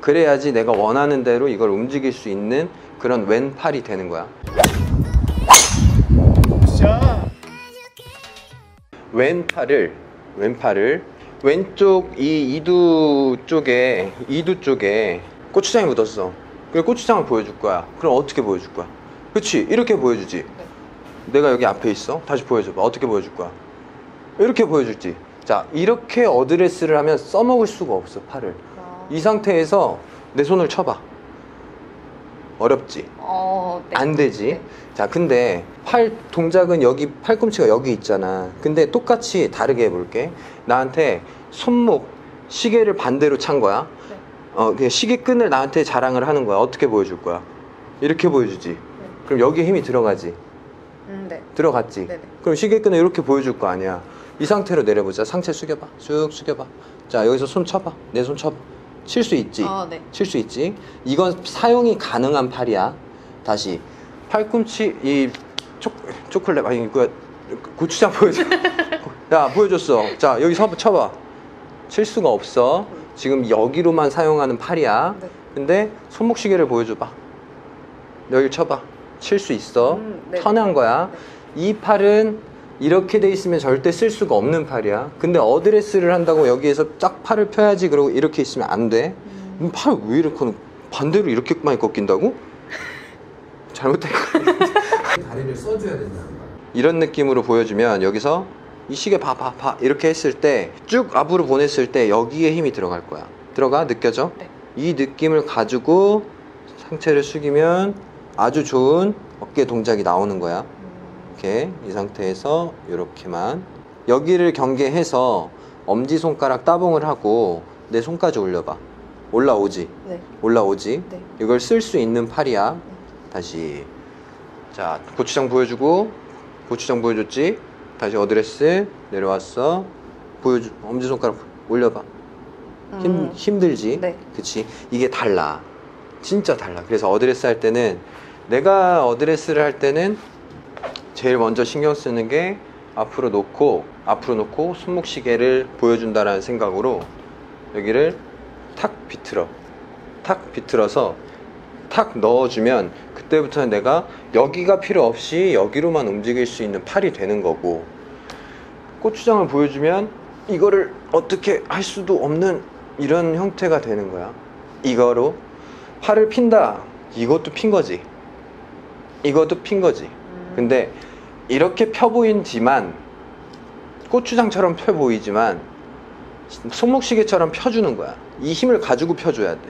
그래야지 내가 원하는 대로 이걸 움직일 수 있는 그런 왼팔이 되는 거야. 왼팔을 왼팔을 왼쪽 이 이두 쪽에 이두 쪽에 고추장이 묻었어. 그래 고추장을 보여줄 거야. 그럼 어떻게 보여줄 거야? 그렇지 이렇게 보여주지. 내가 여기 앞에 있어. 다시 보여줘봐. 어떻게 보여줄 거야? 이렇게 보여줄지. 자 이렇게 어드레스를 하면 써먹을 수가 없어 팔을. 이 상태에서 내 손을 쳐봐. 어렵지. 어, 네. 안 되지. 네. 자, 근데 팔 동작은 여기 팔꿈치가 여기 있잖아. 근데 똑같이 다르게 해볼게. 나한테 손목 시계를 반대로 찬 거야. 네. 어, 그냥 시계 끈을 나한테 자랑을 하는 거야. 어떻게 보여줄 거야? 이렇게 보여주지. 그럼 여기에 힘이 들어가지. 음, 네. 들어갔지. 네네. 그럼 시계 끈을 이렇게 보여줄 거 아니야. 이 상태로 내려보자. 상체 숙여봐. 쭉 숙여봐. 자, 여기서 손 쳐봐. 내 손 쳐봐. 칠 수 있지. 아, 네. 칠 수 있지. 이건 사용이 가능한 팔이야. 다시 팔꿈치 이 초, 초콜릿 아니 그 고추장 보여줘. 야 보여줬어. 자 여기 서 쳐봐. 칠 수가 없어. 지금 여기로만 사용하는 팔이야. 네. 근데 손목 시계를 보여줘봐. 여기 쳐봐. 칠 수 있어. 음, 네. 편한 거야. 이 팔은 이렇게 돼 있으면 절대 쓸 수가 없는 팔이야. 근데 어드레스를 한다고 여기에서 쫙 팔을 펴야지 그러고 이렇게 있으면 안 돼. 음. 팔왜 이렇게 반대로 이렇게 많이 꺾인다고? 잘못된 거 다리를 써줘야 된다는 거야. 이런 느낌으로 보여주면 여기서 이 시계 봐 봐 봐 이렇게 했을 때 쭉 앞으로 보냈을 때 여기에 힘이 들어갈 거야 들어가 느껴져? 네. 이 느낌을 가지고 상체를 숙이면 아주 좋은 어깨 동작이 나오는 거야 이렇게 이 상태에서 이렇게만 여기를 경계해서 엄지손가락 따봉을 하고 내 손까지 올려봐. 올라오지? 네. 올라오지? 네. 이걸 쓸 수 있는 팔이야. 다시. 자 고추장 보여주고 고추장 보여줬지? 다시 어드레스 내려왔어. 보여주 엄지손가락 올려봐. 힘, 음. 힘들지? 네. 그치? 이게 달라. 진짜 달라. 그래서 어드레스 할 때는 내가 어드레스를 할 때는 제일 먼저 신경 쓰는 게 앞으로 놓고 앞으로 놓고 손목 시계를 보여준다라는 생각으로 여기를 탁 비틀어. 탁 비틀어서 탁 넣어주면 그때부터는 내가 여기가 필요 없이 여기로만 움직일 수 있는 팔이 되는 거고 고추장을 보여주면 이거를 어떻게 할 수도 없는 이런 형태가 되는 거야. 이거로 팔을 핀다. 이것도 핀 거지. 이것도 핀 거지. 음. 근데 이렇게 펴 보이지만 고추장처럼 펴 보이지만 손목시계처럼 펴주는 거야. 이 힘을 가지고 펴줘야 돼.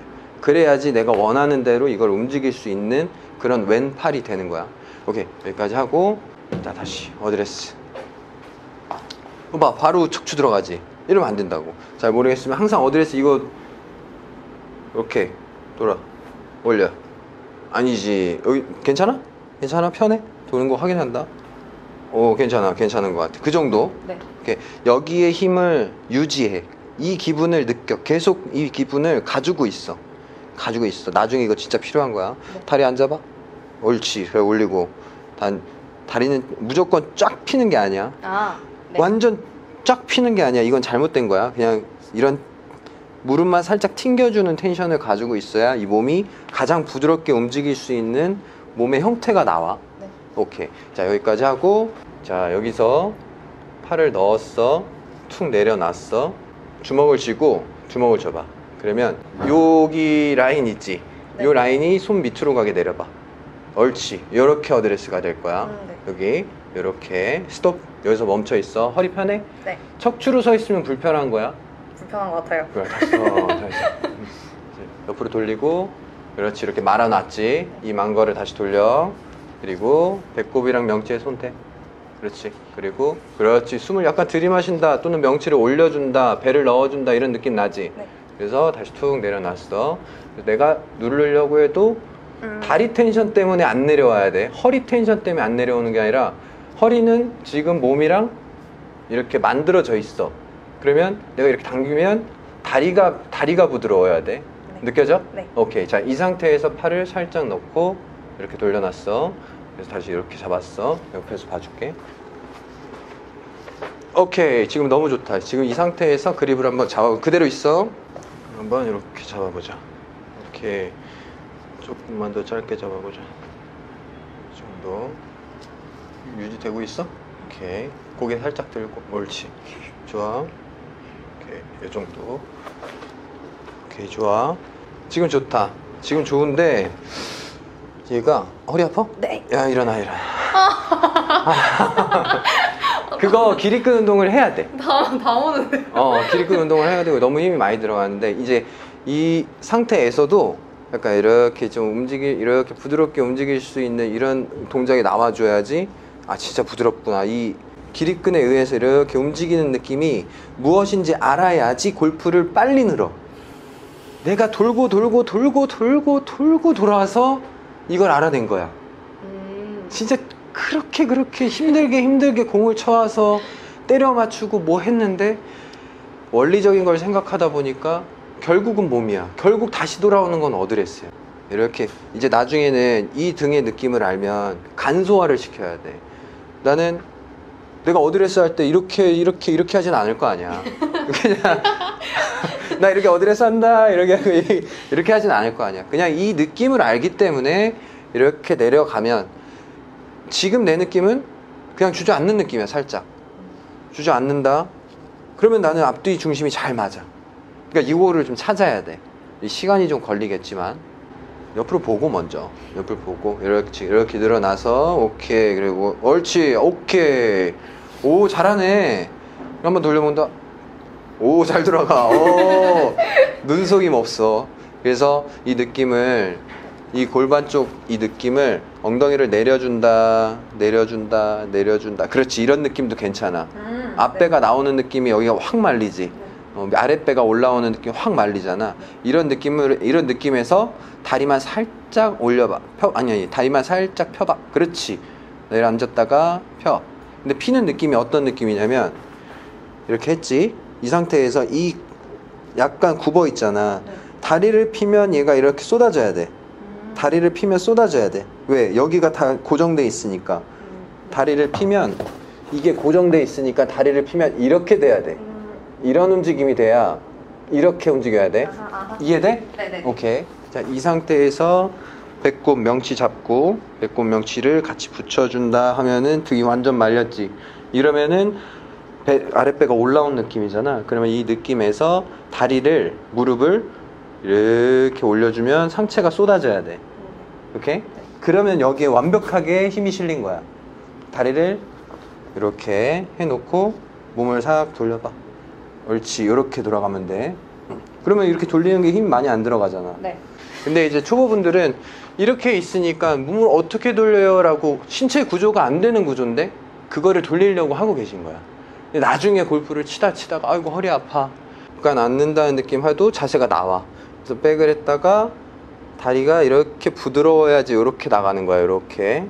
그래야지 내가 원하는 대로 이걸 움직일 수 있는 그런 왼팔이 되는 거야. 오케이 여기까지 하고 자 다시 어드레스. 봐 바로 척추 들어가지. 이러면 안 된다고. 잘 모르겠으면 항상 어드레스 이거 이렇게 돌아 올려. 아니지 여기 괜찮아? 괜찮아 편해? 도는 거 확인한다. 오 괜찮아 괜찮은 것 같아. 그 정도. 네. 이렇게 여기에 힘을 유지해. 이 기분을 느껴. 계속 이 기분을 가지고 있어. 가지고 있어. 나중에 이거 진짜 필요한 거야. 네. 다리 앉아봐. 옳지. 그래 올리고. 단 다리는 무조건 쫙 피는 게 아니야. 아, 네. 완전 쫙 피는 게 아니야. 이건 잘못된 거야. 그냥 이런 무릎만 살짝 튕겨주는 텐션을 가지고 있어야 이 몸이 가장 부드럽게 움직일 수 있는 몸의 형태가 나와. 네. 오케이. 자, 여기까지 하고, 자, 여기서 팔을 넣었어. 툭 내려놨어. 주먹을 쥐고, 주먹을 줘봐. 그러면, 여기 라인 있지? 네. 요 라인이 손 밑으로 가게 내려봐. 옳지. 요렇게 어드레스가 될 거야. 음, 네. 여기, 요렇게. 스톱. 여기서 멈춰 있어. 허리 편해? 네. 척추로 서 있으면 불편한 거야. 불편한 것 같아요. 그래, 어, 다시. 음. 옆으로 돌리고, 그렇지. 이렇게 말아놨지. 이 망거를 다시 돌려. 그리고 배꼽이랑 명치에 손대. 그렇지. 그리고 그렇지. 숨을 약간 들이마신다 또는 명치를 올려준다, 배를 넣어준다 이런 느낌 나지. 네. 그래서 다시 툭 내려놨어. 내가 누르려고 해도 음. 다리 텐션 때문에 안 내려와야 돼. 허리 텐션 때문에 안 내려오는 게 아니라 허리는 지금 몸이랑 이렇게 만들어져 있어. 그러면 내가 이렇게 당기면 다리가 다리가 부드러워야 돼. 네. 느껴져? 네. 오케이. 자, 이 상태에서 팔을 살짝 넣고 이렇게 돌려놨어. 그래서 다시 이렇게 잡았어. 옆에서 봐줄게. 오케이. 지금 너무 좋다. 지금 이 상태에서 그립을 한번 잡아. 그대로 있어. 한번 이렇게 잡아보자. 이렇게 조금만 더 짧게 잡아보자. 이 정도. 유지되고 있어? 오케이. 고개 살짝 들고. 옳지. 좋아. 오케이. 이 정도. 오케이. 좋아. 지금 좋다. 지금 좋은데, 얘가 허리 아파? 네. 야, 일어나, 일어나. 그거 기립근 운동을 해야 돼. 다, 다 오는데. 어, 기립근 운동을 해야 되고 너무 힘이 많이 들어가는데 이제 이 상태에서도 약간 이렇게 좀 움직일 이렇게 부드럽게 움직일 수 있는 이런 동작이 나와줘야지 아 진짜 부드럽구나 이 기립근에 의해서 이렇게 움직이는 느낌이 무엇인지 알아야지 골프를 빨리 늘어 내가 돌고 돌고 돌고 돌고 돌고 돌아서 이걸 알아낸 거야 음. 진짜 그렇게 그렇게 힘들게 힘들게 공을 쳐와서 때려 맞추고 뭐 했는데 원리적인 걸 생각하다 보니까 결국은 몸이야. 결국 다시 돌아오는 건 어드레스야. 이렇게 이제 나중에는 이 등의 느낌을 알면 간소화를 시켜야 돼. 나는 내가 어드레스 할 때 이렇게 이렇게 이렇게 하진 않을 거 아니야. 그냥 나 이렇게 어드레스 한다 이렇게 하고 이- 이렇게 하진 않을 거 아니야. 그냥 이 느낌을 알기 때문에 이렇게 내려가면 지금 내 느낌은 그냥 주저앉는 느낌이야 살짝. 주저앉는다. 그러면 나는 앞뒤 중심이 잘 맞아. 그러니까 이거를 좀 찾아야 돼. 이 시간이 좀 걸리겠지만. 옆으로 보고 먼저. 옆을 보고 이렇게 이렇게 늘어나서 오케이 그리고 옳지 오케이. 오 잘하네. 한번 돌려본다 오잘 들어가. 오 눈속임 없어. 그래서 이 느낌을 이 골반 쪽 이 느낌을 엉덩이를 내려준다 내려준다 내려준다. 그렇지 이런 느낌도 괜찮아. 음. 앞배가 나오는 느낌이 여기가 확 말리지. 네. 어, 아랫배가 올라오는 느낌 확 말리잖아. 이런 느낌을 이런 느낌에서 다리만 살짝 올려봐. 펴 아니 아니 다리만 살짝 펴봐. 그렇지. 내려 앉았다가 펴. 근데 피는 느낌이 어떤 느낌이냐면 이렇게 했지 이 상태에서 이 약간 굽어 있잖아 네. 다리를 피면 얘가 이렇게 쏟아져야 돼 음. 다리를 피면 쏟아져야 돼 왜 여기가 다 고정돼 있으니까 음. 다리를 피면 이게 고정돼 있으니까 다리를 피면 이렇게 돼야 돼 음. 이런 움직임이 돼야 이렇게 움직여야 돼 아하, 아하. 이해돼? 네네. 오케이 자 이 상태에서 배꼽 명치 잡고 배꼽 명치를 같이 붙여준다 하면은 등이 완전 말렸지 이러면은 배, 아랫배가 올라온 느낌이잖아 그러면 이 느낌에서 다리를 무릎을 이렇게 올려주면 상체가 쏟아져야 돼 음. 오케이? 그러면 여기에 완벽하게 힘이 실린 거야 다리를 이렇게 해놓고 몸을 싹 돌려봐 옳지 이렇게 돌아가면 돼 그러면 이렇게 돌리는 게 힘 많이 안 들어가잖아 네. 근데 이제 초보분들은 이렇게 있으니까 몸을 어떻게 돌려요? 라고 신체 구조가 안 되는 구조인데 그거를 돌리려고 하고 계신 거야. 나중에 골프를 치다 치다가 아이고 허리 아파. 약간 앉는다는 느낌 해도 자세가 나와. 그래서 백을 했다가 다리가 이렇게 부드러워야지 이렇게 나가는 거야. 이렇게.